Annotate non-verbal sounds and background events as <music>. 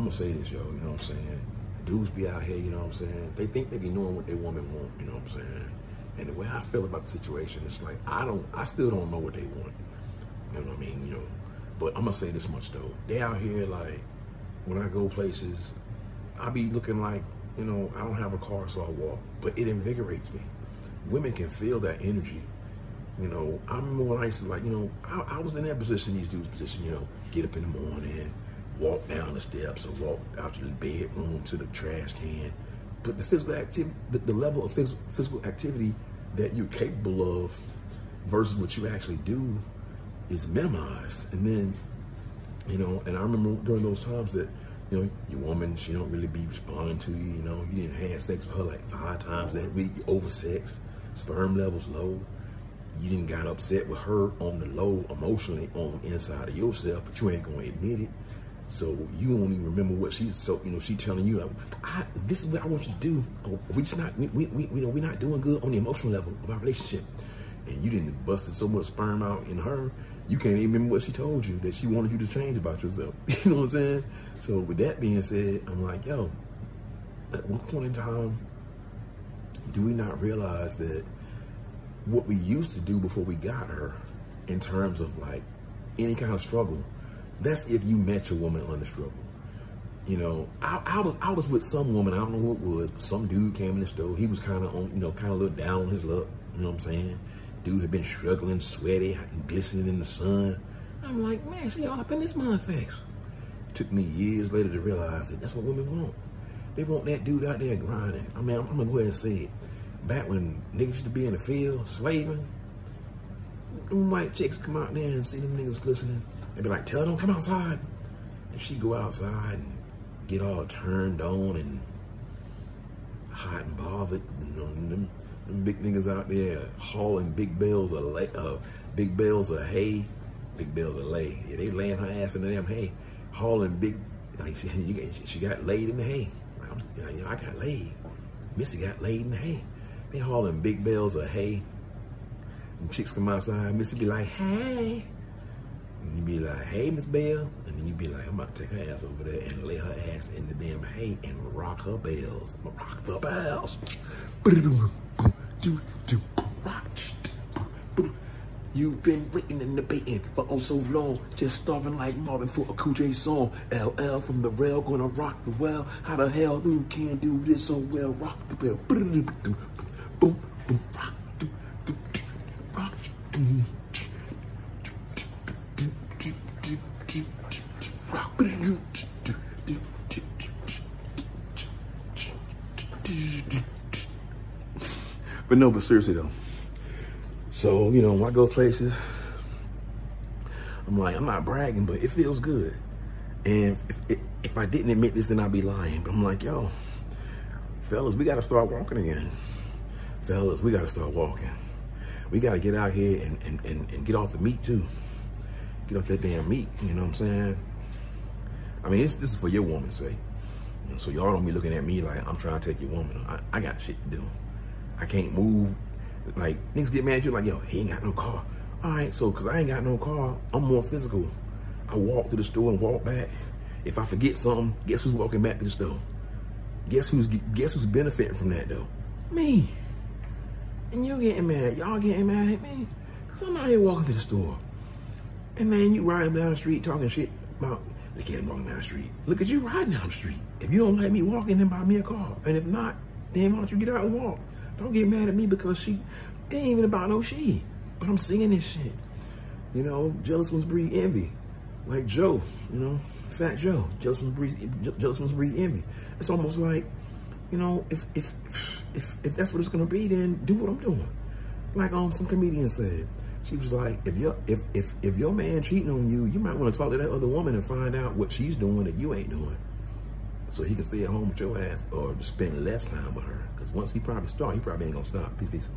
I'm gonna say this, yo. You know what I'm saying? Dudes be out here, you know what I'm saying? They think they be knowing what they woman want. You know what I'm saying? And the way I feel about the situation, it's like I don't, I still don't know what they want. You know what I mean? You know, but I'm gonna say this much though. They out here like when I go places, I be looking like, you know, I don't have a car, so I walk. But it invigorates me. Women can feel that energy. You know, I remember when I used to like, you know, I, I was in that position, these dudes' position, you know, get up in the morning, walk down the steps or walk out to the bedroom to the trash can. But the physical activity, the, the level of phys physical activity that you're capable of versus what you actually do is minimized. And then, you know, and I remember during those times that, you know, your woman, she don't really be responding to you, you know, you didn't have sex with her like five times that week, you oversexed, sperm levels low. You didn't got upset with her on the low emotionally on inside of yourself, but you ain't gonna admit it. So you won't even remember what she's so you know she telling you like I, this is what I want you to do. Oh, we just not we, we, we you know we're not doing good on the emotional level of our relationship. And you didn't busted so much sperm out in her, you can't even remember what she told you that she wanted you to change about yourself. <laughs> You know what I'm saying? So with that being said, I'm like, yo, at what point in time do we not realize that what we used to do before we got her in terms of like any kind of struggle that's if you met your woman on the struggle. You know, I, I, was I was with some woman, I don't know who it was, but some dude came in the store. He was kind of on, you know, kind of little down on his luck. You know what I'm saying? Dude had been struggling, sweaty, glistening in the sun. I'm like, man, she all up in this mud face. Took me years later to realize that that's what women want. They want that dude out there grinding. I mean, I'm, I'm gonna go ahead and say it. Back when niggas used to be in the field slaving, white chicks come out there and see them niggas glistening be like, tell them come outside. And she go outside and get all turned on and hot and bothered. You know, them, them big niggas out there hauling big bales of lay, uh, big bales of hay, big bales of lay. Yeah, they laying her ass in the damn hay, hauling big. Like <laughs> she, she got laid in the hay. I got laid. Missy got laid in the hay. They hauling big bales of hay. And chicks come outside. Missy be like, hey. And you be like, hey, Miss Bell. And then you be like, I'm about to take her ass over there and lay her ass in the damn hay and rock her bells. Rock the bells. You've been waiting and debating for oh so long, just starving like Marvin for a Cool J song. LL from the rail, gonna rock the well. How the hell you can do this so well? Rock the bell. Boom, boom, rock. But no, but seriously though. So, you know, when I go places, I'm like, I'm not bragging, but it feels good. And if, if, if I didn't admit this, then I'd be lying. But I'm like, yo, fellas, we got to start walking again. Fellas, we got to start walking. We got to get out here and, and, and, and get off the meat too. Get off that damn meat, you know what I'm saying? I mean, this, this is for your woman's sake. So y'all don't be looking at me like I'm trying to take your woman. I, I got shit to do. I can't move. Like, niggas get mad at you like, yo, he ain't got no car. All right, so because I ain't got no car, I'm more physical. I walk to the store and walk back. If I forget something, guess who's walking back to the store? Guess who's guess who's benefiting from that though? Me. And you getting mad. Y'all getting mad at me? Cause I'm out here walking to the store. And man, you riding down the street talking shit about him walking down the street. Look at you riding down the street. If you don't like me walking, then buy me a car. And if not, then why don't you get out and walk? Don't get mad at me because she it ain't even about no she. But I'm singing this shit. You know, jealous ones breed envy. Like Joe, you know, Fat Joe. Jealous ones breed jealous ones breed envy. It's almost like, you know, if if if if that's what it's gonna be, then do what I'm doing. Like um some comedian said. She was like, if your if if if your man cheating on you, you might want to talk to that other woman and find out what she's doing that you ain't doing. So he can stay at home with your ass or just spend less time with her. Because once he probably start, he probably ain't gonna stop. Peace, peace.